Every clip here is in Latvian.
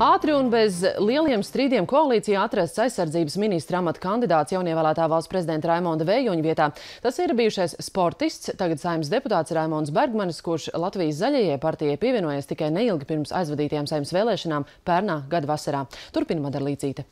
Ātri un bez lieliem strīdiem koalīcijā atrasts aizsardzības ministra amata kandidāts jaunievēlētā valsts prezidenta Raimonda Vējoņa vietā. Tas ir bijušais sportists, tagad saimnes deputāts Raimonds Bergmanis, kurš Latvijas zaļajai partijai pievienojies tikai neilgi pirms aizvadītajām saimnes vēlēšanām pērnā gada vasarā. Turpina Madara Līcīte.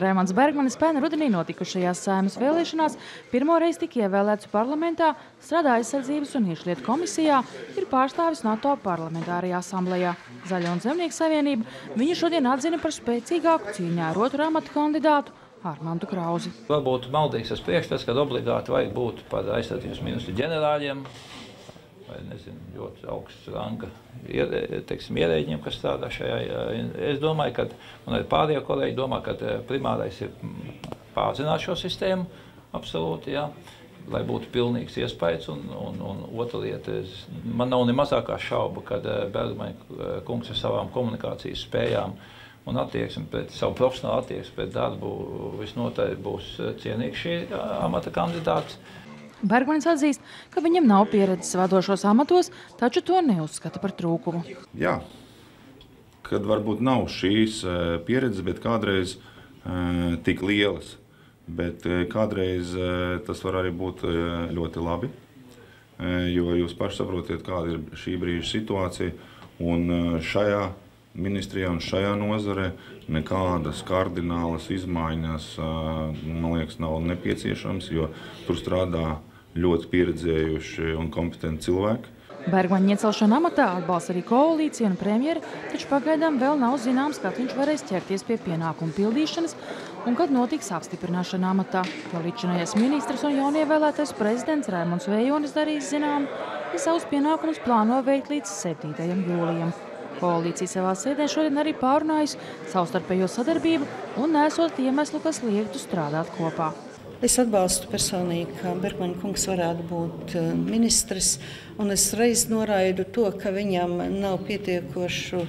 Raimons Bergmanis pērn rudenī notikušajās Saeimas vēlēšanās pirmoreiz tika ievēlēts parlamentā, strādā aizsardzības un iekšlietu komisijā, ir pārstāvis NATO parlamentārajā asamblējā. Zaļa un Zemnieku savienība viņu šodien atzina par spēcīgāku cīņā ar otru amatu kandidātu Armantu Krauzi. Varbūt maldīgs tas priekšstats, kad obligāti vajag būt par aizsardzības ministru ģenerāļiem, vai nezinu, ļoti augsts ranga teiksim, ierēģiem, kas strādā šajā. Es domāju, ka, un arī pārējie kolēģi domā, ka eh, primārais ir pārzināt šo sistēmu absolūti, jā, lai būtu pilnīgs iespējas. Un, un, un otra lieta, es, man nav ne mazākā šauba, kad eh, Bergmaņa eh, kungs ar savām komunikācijas spējām un attieksmi pret savu profesionālu attieksmi pret darbu visnotaļ būs cienīgs šī amata kandidāts. Bergmanis atzīst, ka viņam nav pieredzes vadošos amatos, taču to neuzskata par trūkumu. Jā, kad varbūt nav šīs e, pieredzes, bet kādreiz e, tik lielas. Bet e, kādreiz tas var arī būt ļoti labi, jo jūs paši saprotiet, kāda ir šī brīža situācija. Un šajā ministrijā un šajā nozarē nekādas kardinālas izmaiņas, man liekas, nav nepieciešams, jo tur strādā ļoti pieredzējuši un kompetenti cilvēki. Bergmaņa iecelšana amatā atbalsta arī koalīcija un premjera, taču pagaidām vēl nav zināms, kad viņš varēs ķerties pie pienākumu pildīšanas un kad notiks apstiprināšana amatā. Jo līdzinājais ministrs un jaunievēlētais prezidents Raimunds Vējonis darīs zinām, ka savus pienākumus plāno veikt līdz 7. jūlijam. Koalīcija savā sēdē šodien arī pārunājusi savstarpējo sadarbību un nesot iemeslu, kas liektu strādāt kopā. Es atbalstu personīgi, ka Bergmaņa kungs varētu būt eh, ministrs, un es reiz noraidu to, ka viņam nav pietiekošu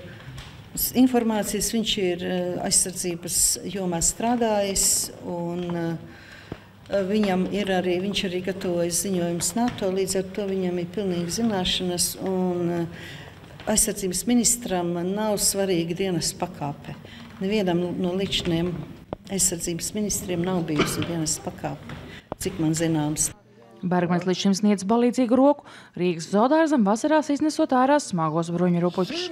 informācijas. Viņš ir eh, aizsardzības jomā strādājis, un eh, viņam ir arī, viņš arī gatavojas ziņojums NATO, līdz ar to viņam ir pilnīgi zināšanas, un aizsardzības ministram nav svarīga dienas pakāpe. Nevienam no līdziniem aizsardzības ministriem nav bijusi dienas pakāpe, cik man zināms. Bergmanis līdz šim sniedz palīdzīgu roku Rīgas zoodārzam vasarās iznesot ārā smagos bruņurupučus.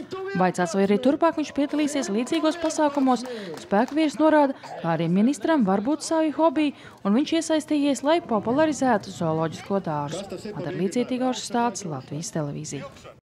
Vaicāts, vai arī turpāk viņš piedalīsies līdzīgos pasākumos, spēku vīrs norāda, kā arī ministram var būt savi hobiji, un viņš iesaistījies, lai popularizētu zooloģisko dārzu. Adar līdzītīgaušas stāsts Latvijas televīzija.